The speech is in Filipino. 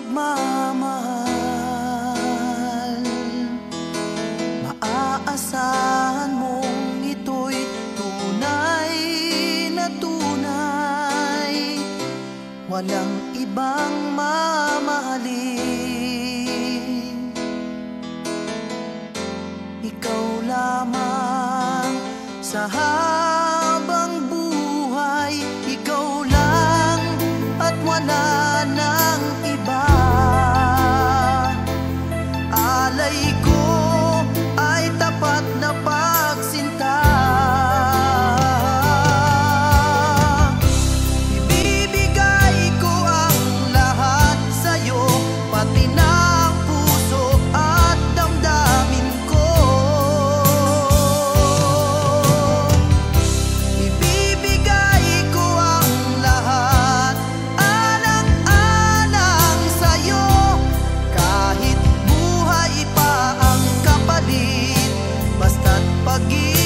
pagmamahal. Maaasahan mong ito'y tunay na tunay. Walang ibang mamahalin. Ikaw lamang sa hangin basta't pag-ibig